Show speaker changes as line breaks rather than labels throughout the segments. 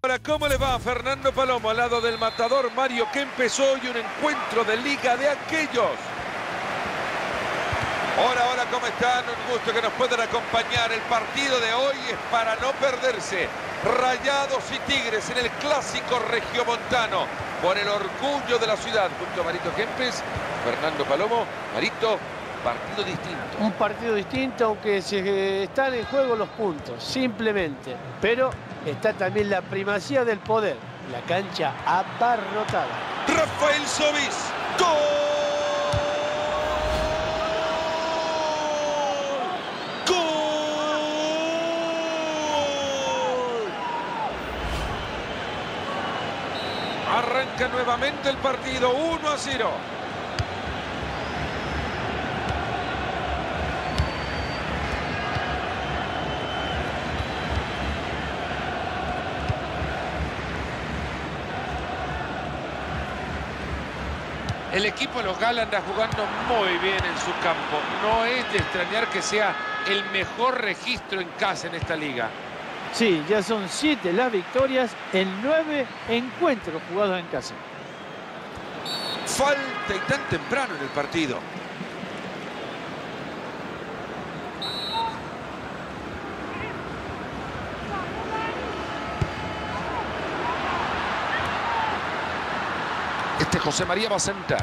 Ahora, ¿cómo le va a Fernando Palomo al lado del matador Mario que empezó hoy un encuentro de liga de aquellos? Hola, hola, ¿cómo están? Un gusto que nos puedan acompañar. El partido de hoy es para no perderse. Rayados y Tigres en el clásico regiomontano por el orgullo de la ciudad. Junto a Marito Kempes, Fernando Palomo. Marito, partido distinto.
Un partido distinto, aunque se están en juego los puntos, simplemente. Pero está también la primacía del poder. La cancha abarrotada.
Rafael Sobis. ¡Gol! Arranca nuevamente el partido, 1 a 0. El equipo local anda jugando muy bien en su campo. No es de extrañar que sea el mejor registro en casa en esta liga.
Sí, ya son siete las victorias en nueve encuentros jugados en casa.
Falta y tan temprano en el partido. José María Basenta.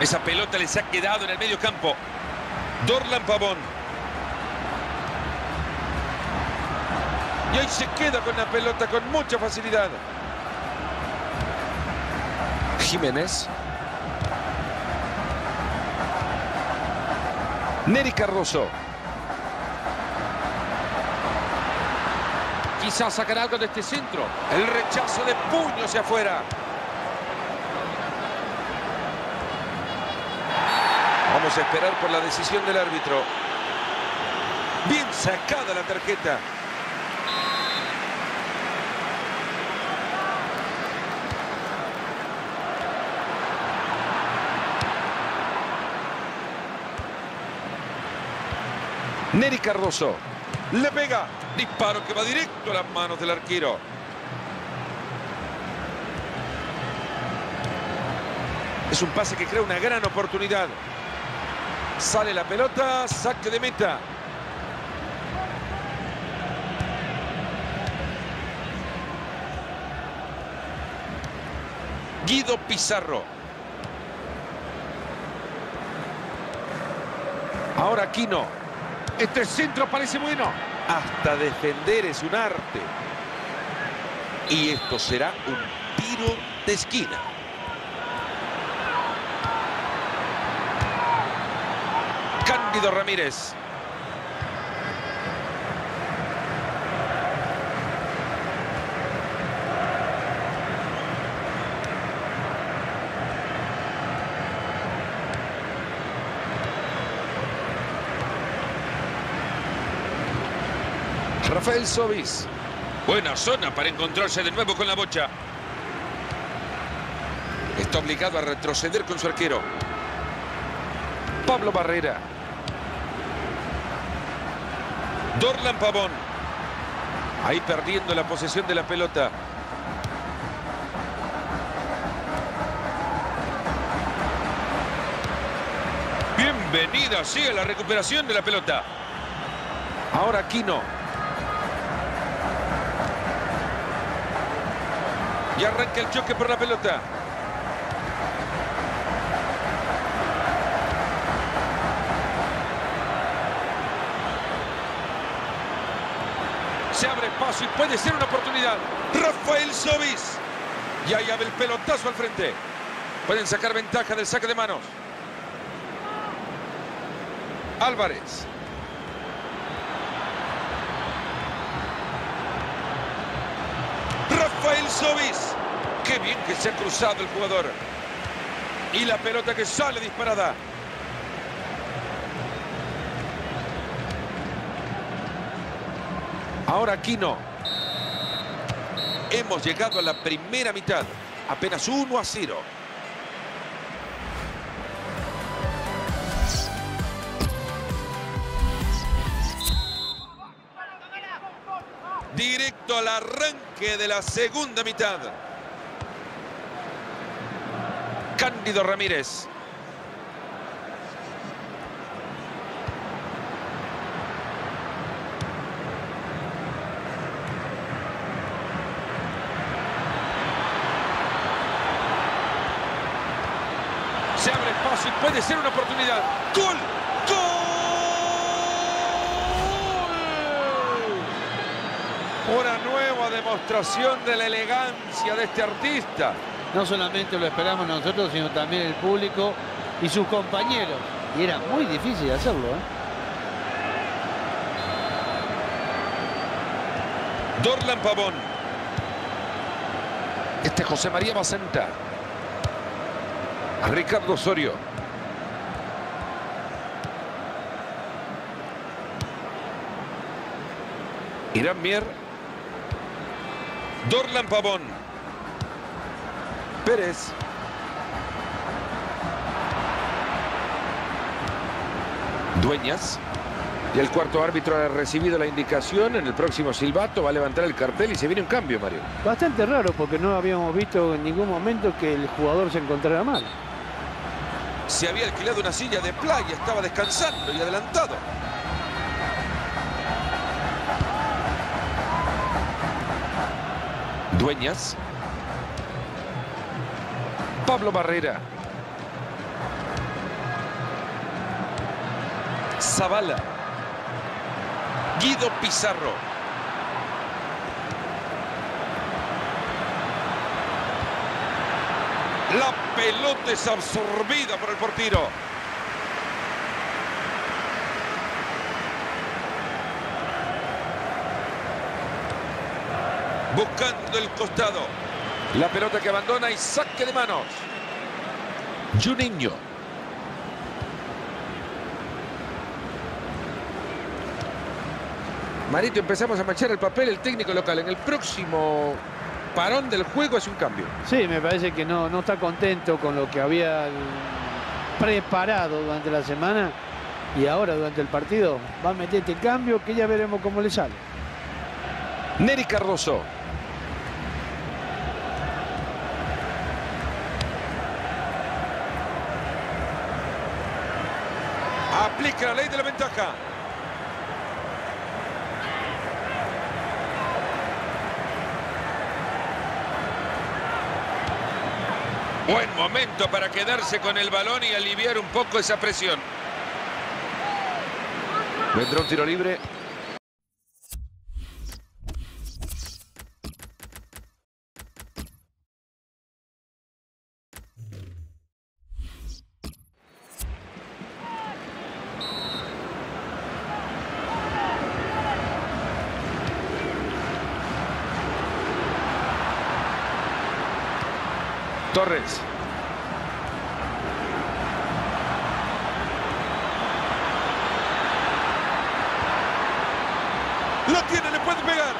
Esa pelota les ha quedado en el medio campo. Dorlan Pavón. Y ahí se queda con la pelota con mucha facilidad. Jiménez. Neri Carroso. Quizás sacará algo de este centro. El rechazo de puño hacia afuera. Vamos a esperar por la decisión del árbitro. Bien sacada la tarjeta. Neri Cardoso. Le pega. Disparo que va directo a las manos del arquero. Es un pase que crea una gran oportunidad. Sale la pelota, saque de meta. Guido Pizarro. Ahora Aquino. Este centro parece bueno. Hasta defender es un arte. Y esto será un tiro de esquina. Cándido Ramírez. Rafael Sobis. Buena zona para encontrarse de nuevo con la bocha. Está obligado a retroceder con su arquero. Pablo Barrera. Dorlan Pavón. Ahí perdiendo la posesión de la pelota. Bienvenida, sigue la recuperación de la pelota. Ahora Aquino. Y arranca el choque por la pelota. Se abre paso y puede ser una oportunidad. Rafael Sobis. Y ahí abre el pelotazo al frente. Pueden sacar ventaja del saque de manos. Álvarez. Rafael Sobis. Qué bien que se ha cruzado el jugador. Y la pelota que sale disparada. Ahora Aquino. Hemos llegado a la primera mitad. Apenas 1 a 0. Directo al arranque de la segunda mitad. Cándido Ramírez. Se abre espacio y puede ser una oportunidad. ¡Gol! ¡Gol! Una nueva demostración de la elegancia de este artista.
No solamente lo esperamos nosotros, sino también el público y sus compañeros. Y era muy difícil hacerlo. ¿eh?
Dorlan Pavón. Este José María Bacenta. Ricardo Osorio. Irán Mier. Dorlan Pavón. Pérez. Dueñas. Y el cuarto árbitro ha recibido la indicación. En el próximo silbato va a levantar el cartel y se viene un cambio, Mario.
Bastante raro porque no habíamos visto en ningún momento que el jugador se encontrara mal.
Se había alquilado una silla de playa, estaba descansando y adelantado. Dueñas. Pablo Barrera. Zavala. Guido Pizarro. La pelota es absorbida por el portero. Buscando el costado. La pelota que abandona y saque de manos. Juninho. Marito, empezamos a manchar el papel el técnico local. En el próximo parón del juego es un cambio.
Sí, me parece que no, no está contento con lo que había preparado durante la semana y ahora durante el partido va a meter este cambio que ya veremos cómo le sale.
Neri Cardoso. Aplica la ley de la ventaja. Buen momento para quedarse con el balón y aliviar un poco esa presión. Vendrá un tiro libre. Torres. Lo tiene, le puede pegar.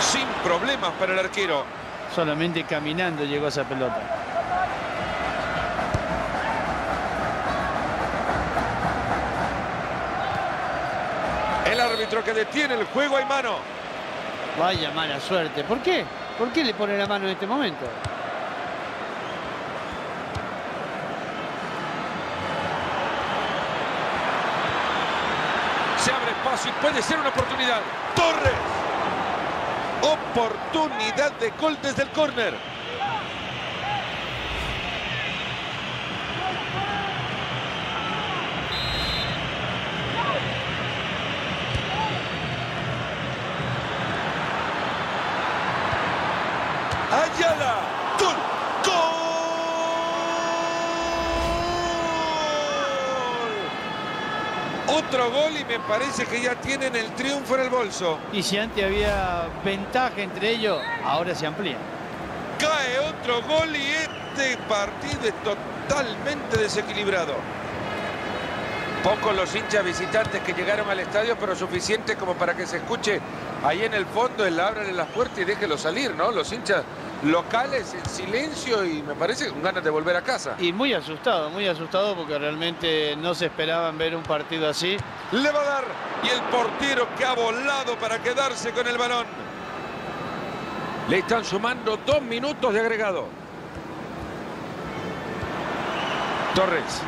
Sin problemas para el arquero.
Solamente caminando llegó esa pelota.
Árbitro que detiene el juego hay mano.
Vaya mala suerte. ¿Por qué? ¿Por qué le pone la mano en este momento?
Se abre espacio y puede ser una oportunidad. Torres. Oportunidad de gol desde el córner. Ayala. Gol. Gol. Otro gol y me parece que ya tienen el triunfo en el bolso.
Y si antes había ventaja entre ellos, ahora se amplía.
Cae otro gol y este partido es totalmente desequilibrado. Pocos los hinchas visitantes que llegaron al estadio, pero suficiente como para que se escuche ahí en el fondo el ábrale las puertas y déjelo salir, ¿no? Los hinchas locales en silencio y me parece con ganas de volver a casa.
Y muy asustado, muy asustado porque realmente no se esperaban ver un partido así.
Le va a dar y el portero que ha volado para quedarse con el balón. Le están sumando dos minutos de agregado. Torres.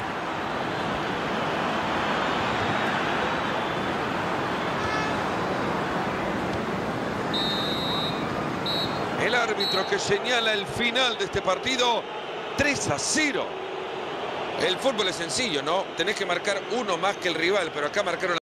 El árbitro que señala el final de este partido, 3 a 0. El fútbol es sencillo, ¿no? Tenés que marcar uno más que el rival, pero acá marcaron